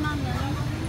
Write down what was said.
慢点。